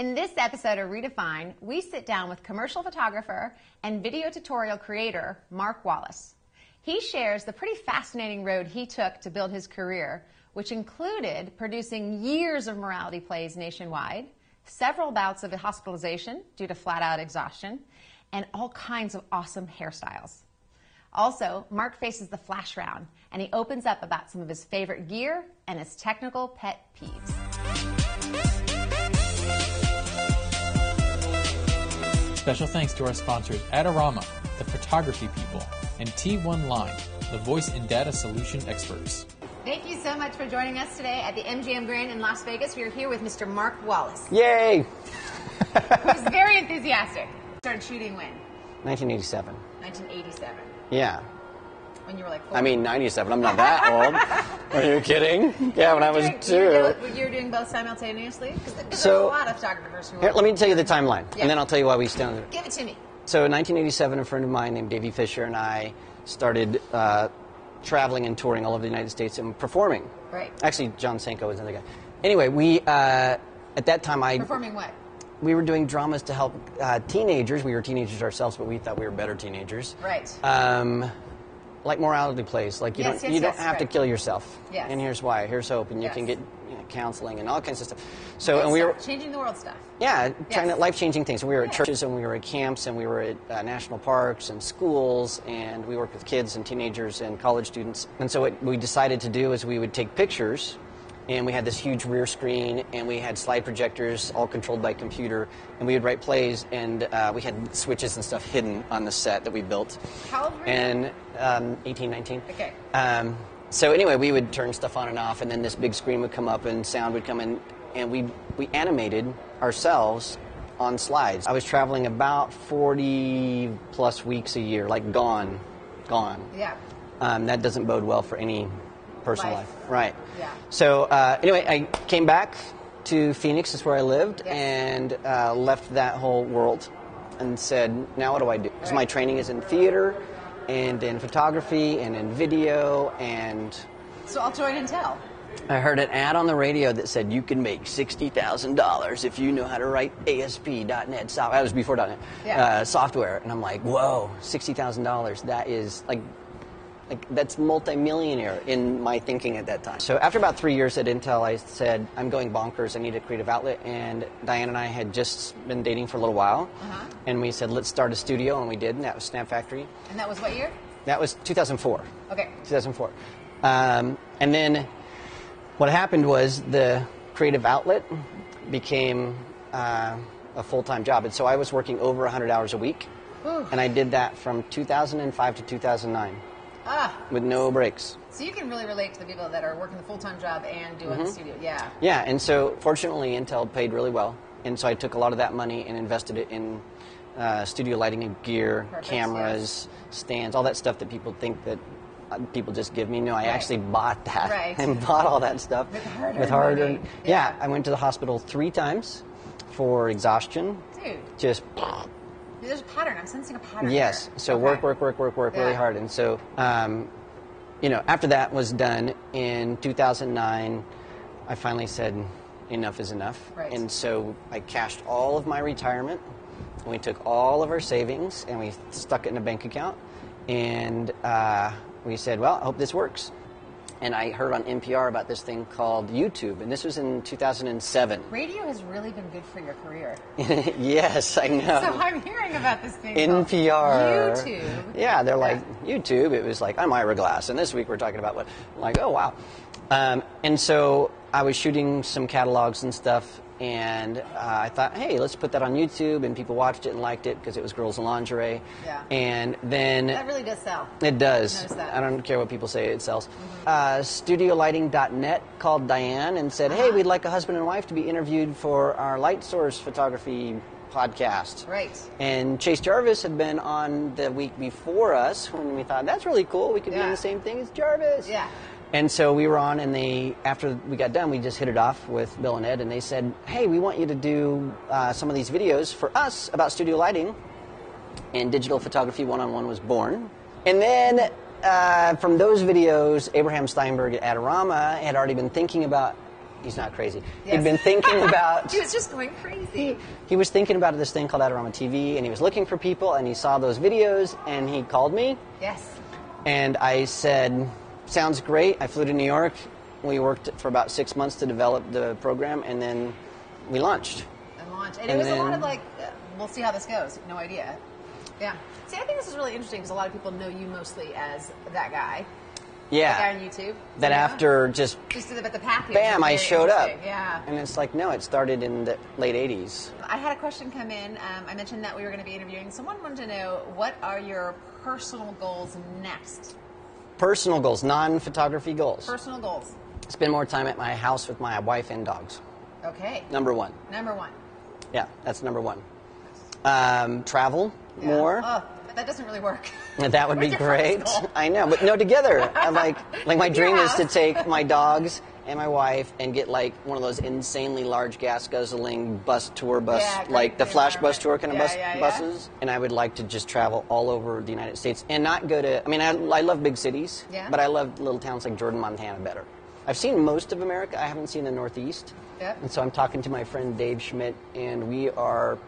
In this episode of Redefine, we sit down with commercial photographer and video tutorial creator Mark Wallace. He shares the pretty fascinating road he took to build his career, which included producing years of morality plays nationwide, several bouts of hospitalization due to flat out exhaustion, and all kinds of awesome hairstyles. Also, Mark faces the flash round and he opens up about some of his favorite gear and his technical pet peeves. Special thanks to our sponsors Adorama, the photography people, and T1 Line, the voice and data solution experts. Thank you so much for joining us today at the MGM Grand in Las Vegas. We are here with Mr. Mark Wallace, Yay! who's very enthusiastic. Started shooting when? 1987. 1987. Yeah. When you were like four. I mean, 97. I'm not that old. Are you kidding? Yeah, when I was You were two. doing- You were doing both simultaneously? Because there's So- a lot of photographers who Here, let me tell you the timeline, Yeah. and then I'll tell you why we stand there. Give it to me. So, in 1987, a friend of mine named Davey Fisher and I started uh, traveling and touring all over the United States and performing. Right. Actually, John Sanko was another guy. Anyway, we uh, at that time I Performing what? we were doing dramas to help uh, teenagers. We were teenagers ourselves, but we thought we were better teenagers. Right. Um, like morality plays, like you Yes, don't yes, you don't yes, have to kill yourself. Yes. And here's why. Here's hope, and you can get you know, counseling and all kinds of stuff. So, Good and we were changing the world stuff. yeah, trying to life changing things. We were at churches and we were at camps and we were at uh, national parks and schools and we worked with kids and teenagers and college students. And so what we decided to do is we would take pictures and we had this huge rear screen and we had slide projectors all controlled by computer and we would write plays and uh, we had switches and stuff hidden on the set that we built. How old were? And um, 18, 19. Okay. Um, so anyway, we would turn stuff on and off, and then this big screen would come up, and sound would come in, and we we animated ourselves on slides. I was traveling about 40 plus weeks a year, like gone, gone. Yeah. Um, that doesn't bode well for any personal Life. life. Right. Yeah. So uh, anyway, I came back to Phoenix, is where I lived, Yes. and uh, left that whole world, and said, now what do I do? Because my training is in theater, and in photography, and in video, and So I'll join and tell. I heard an ad on the radio that said you can make sixty thousand dollars if you know how to write ASP.NET software. That was before .NET Yeah. uh, software, and I'm like, whoa, sixty thousand dollars. That is like, like that's multimillionaire in my thinking at that time. So after about three years at Intel, I said I'm going bonkers. I need a creative outlet, and Diane and I had just been dating for a little while, Uh-huh. and we said let's start a studio, and we did, and that was Snap Factory. And that was what year? That was 2004. Okay. 2004. Um, and then what happened was the creative outlet became uh, a full time job. And so I was working over 100 hours a week. And I did that from 2005 to 2009 Ah. with no breaks. So you can really relate to the people that are working the full time job and doing Mm-hmm. the studio. Yeah. Yeah, and so fortunately, Intel paid really well. And so I took a lot of that money and invested it in uh, studio lighting and gear, Perfect, cameras, stands, all that stuff that people think that uh, people just give me. No, I Right. actually bought that Right. and bought all that stuff With with hard earned. Yeah. Yeah. I went to the hospital three times for exhaustion. Dude, Just there's a pattern. I'm sensing a pattern. yes. So Okay. work, work, work, work, work really hard. And so, um, you know, after that was done in 2009, I finally said enough is enough. Right. And so I cashed all of my retirement. And we took all of our savings and we stuck it in a bank account. And uh, we said, well, I hope this works. And I heard on NPR about this thing called YouTube, and this was in 2007. Radio has really been good for your career. yes, I know. So I'm hearing about this thing. called NPR. YouTube. Yeah, they're like YouTube. It was like I'm Ira Glass, and this week we're talking about what? Like, oh wow. Um, and so I was shooting some catalogs and stuff, and uh, I thought, hey, let's put that on YouTube, and people watched it and liked it because it was girls in lingerie. Yeah. And then That really does sell. it does. That. I don't care what people say, it sells. Uh, StudioLighting.net called Diane and said, hey, Uh-huh. we'd like a husband and wife to be interviewed for our light source photography podcast. Right. And Chase Jarvis had been on the week before us when we thought, that's really cool. We could be Yeah. in the same thing as Jarvis. Yeah. And so we were on, and they, after we got done, we just hit it off with Bill and Ed, and they said, hey, we want you to do uh, some of these videos for us about studio lighting and digital photography one-on-one was born. And then uh, from those videos, Abraham Steinberg at Adorama had already been thinking about he's not crazy. Yes. He'd been thinking about. He was just going crazy. he was thinking about this thing called Adorama TV, and he was looking for people, and he saw those videos, and he called me, Yes. and I said, "Sounds great." I flew to New York. We worked for about six months to develop the program, and then we launched. And launch. And, it And was a lot of like, uh, we'll see how this goes. No idea. Yeah. See, I think this is really interesting because a lot of people know you mostly as that guy. Yeah. That guy on YouTube. That after just Just the, the package. bam, I showed up. Yeah. And it's like, no, it started in the late 80s. I had a question come in. Um, I mentioned that we were going to be interviewing. Someone wanted to know what are your personal goals next? Personal goals, non photography goals. Personal goals. Spend more time at my house with my wife and dogs. Okay. Number one. Number one. Yeah, that's number one. Um, travel Yeah. more. Oh, but that doesn't really work. That would be great. I know, but no, together. Like, like my dream is to take my dogs and my wife and get like one of those insanely large gas guzzling bus tour bus, Yeah, like the flash bus tour kind of Yeah, bus yeah, buses. And I would like to just travel all over the United States and not go to. I mean, I, I love big cities, Yeah. but I love little towns like Jordan, Montana better. I've seen most of America. I haven't seen the Northeast. Yep. And so I'm talking to my friend Dave Schmidt, and we are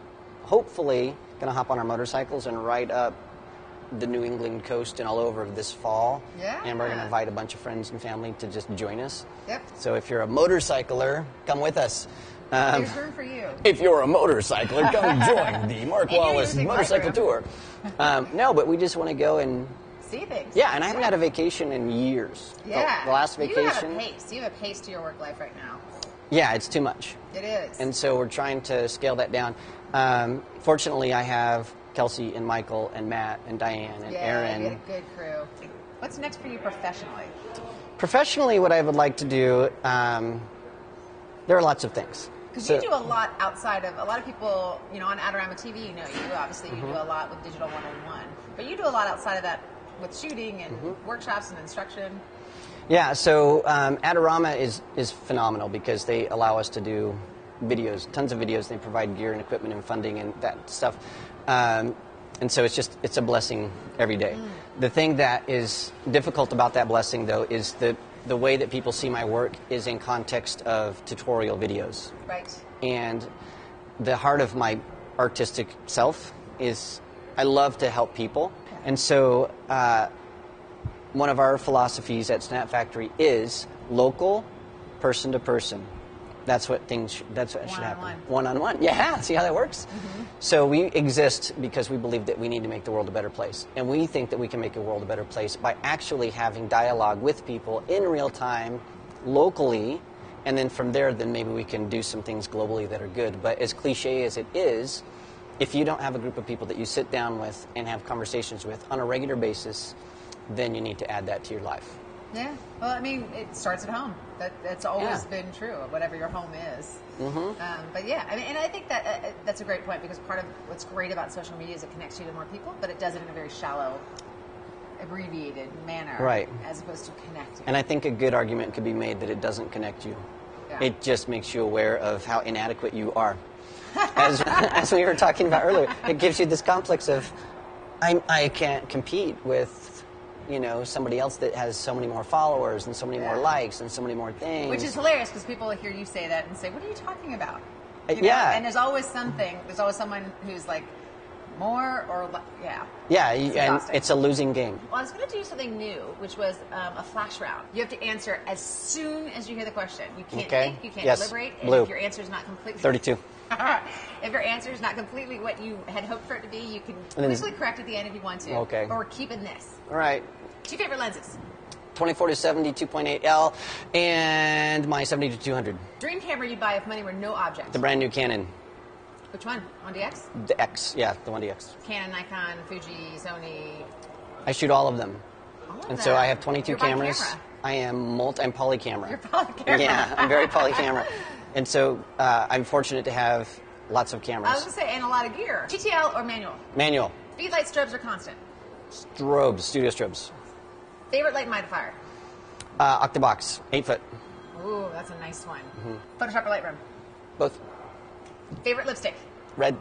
hopefully going to hop on our motorcycles and ride up the New England coast and all over this fall. Yeah. And we're going to invite a bunch of friends and family to just join us. Yep. So if you're a motorcycler, come with us. Um, There's room for you. if you're a motorcycler, come join the Mark Wallace Motorcycle. Tour. Um, no, but we just want to go and See things. yeah, and I haven't had a vacation in years. The- Yeah. The, last vacation. You have a pace. You have a pace to your work life right now. Yeah, it's too much. It is. And so we're trying to scale that down. Um, fortunately, I have Kelsey and Michael and Matt and Diane and yeah, Aaron. good crew. What's next for you professionally? Professionally, what I would like to do, um, there are lots of things. Because So- you do a lot outside of a lot of people, you know, on Adorama TV, you know you. Obviously, you Mm-hmm. do a lot with digital one-on-one, but you do a lot outside of that with shooting and Mm-hmm. workshops and instruction. Yeah, so um, Adorama is, is phenomenal because they allow us to do videos, tons of videos. They provide gear and equipment and funding and that stuff. Um, and so it's just, it's a blessing every day. The thing that is difficult about that blessing, though, is the, the way that people see my work is in context of tutorial videos. Right. And the heart of my artistic self is I love to help people. And so uh, one of our philosophies at Snap Factory is local, person to person. That's what things. That's what should happen. One on one. Yeah. See how that works. Mm-hmm. So we exist because we believe that we need to make the world a better place, and we think that we can make the world a better place by actually having dialogue with people in real time, locally, and then from there, then maybe we can do some things globally that are good. But as cliche as it is, if you don't have a group of people that you sit down with and have conversations with on a regular basis, then you need to add that to your life. Yeah. Well, I mean, it starts at home. That that's always Yeah. been true. Whatever your home is. Mm-hmm. Um, but yeah, I mean, and I think that uh, that's a great point because part of what's great about social media is it connects you to more people, but it does it in a very shallow, abbreviated manner, Right. As opposed to connecting. And I think a good argument could be made that it doesn't connect you. Yeah. It just makes you aware of how inadequate you are. As, as we were talking about earlier, it gives you this complex of, I'm, I can't compete with, you know, somebody else that has so many more followers and so many more likes and so many more things. Which is hilarious because people hear you say that and say, "What are you talking about?" Uh, You know? yeah. And there's always something. There's always someone who's like more or le- yeah. yeah, y- and exhausting. it's a losing game. Well, I was going to do something new, which was um, a flash round. You have to answer as soon as you hear the question. You can't Okay. think, you can't Yes. deliberate, and Blue. if your answer is not completely 32. if your answer is not completely what you had hoped for it to be, you can quickly correct at the end if you want to. Okay. Or keep in this. All right. Two favorite lenses. 24 to 70, 2.8L, and my 70 to 200. Dream camera you'd buy if money were no object. The brand new Canon, Which one? 1DX? the X. Yeah, the 1DX. Canon, Nikon, Fuji, Sony. I shoot all of them. All of And so. I have 22 You're cameras. camera. I am multi. I'm polycamera. You're polycamera. Yeah, I'm very poly camera. and so uh, I'm fortunate to have lots of cameras. I was going to say, and a lot of gear. TTL or manual? Manual, Speed light strobes or constant? strobes, studio strobes, Favorite light modifier? uh, Octabox, eight foot, Ooh, that's a nice one. Mm-hmm. Photoshop or Lightroom? both Favorite lipstick? red.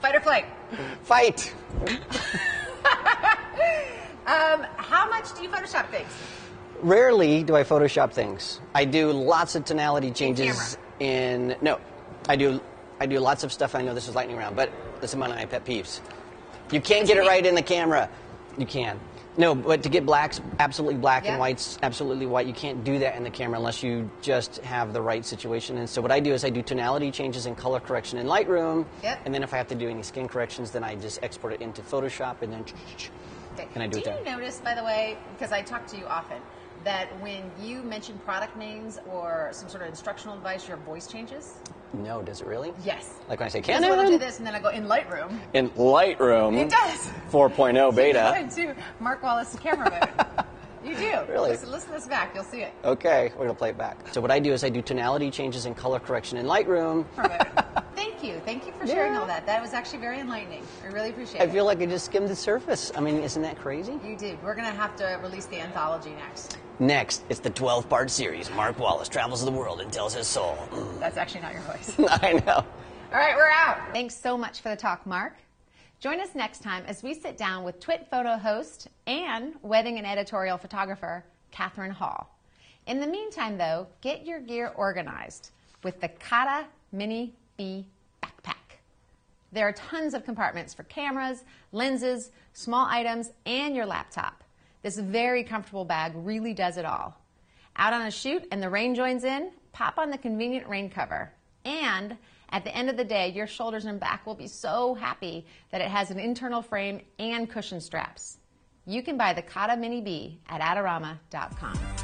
Fight or flight? Fight, Um, how much do you Photoshop things? Rarely do I Photoshop things. I do lots of tonality changes in. No, I do. I do lots of stuff. I know this is lightning round, but this is one of my pet peeves. You can't get it right in the camera. You can. No, but to get blacks absolutely black Yeah. and whites absolutely white, you can't do that in the camera unless you just have the right situation. And so what I do is I do tonality changes and color correction in Lightroom. Yep. And then if I have to do any skin corrections, then I just export it into Photoshop and then Okay. And I do it you notice, by the way, because I talk to you often, that when you mention product names or some sort of instructional advice, your voice changes? No, does it really? Yes. Like when I say Because when I do this, and then I go in Lightroom. in Lightroom. It does. 4.0 beta. You into Mark Wallace camera mode. you do. Really? Listen, listen to this back. You'll see it. Okay, we're gonna play it back. So what I do is I do tonality changes and color correction in Lightroom. Perfect. Thank you. Thank you for sharing Yeah. all that. That was actually very enlightening. I really appreciate I it. I feel like I just skimmed the surface. I mean, isn't that crazy? you did. We're going to have to release the anthology next. Next, it's the 12 part series. Mark Wallace travels the world and tells his soul. Mm. That's actually not your voice. I know. All right, we're out. Thanks so much for the talk, Mark. Join us next time as we sit down with Twit Photo host and wedding and editorial photographer Catherine Hall. In the meantime, though, get your gear organized with the Kata Mini Bee backpack. There are tons of compartments for cameras, lenses, small items, and your laptop. This very comfortable bag really does it all. Out on a shoot and the rain joins in, pop on the convenient rain cover. And at the end of the day, your shoulders and back will be so happy that it has an internal frame and cushion straps. You can buy the Kata Mini Bee at Adorama.com.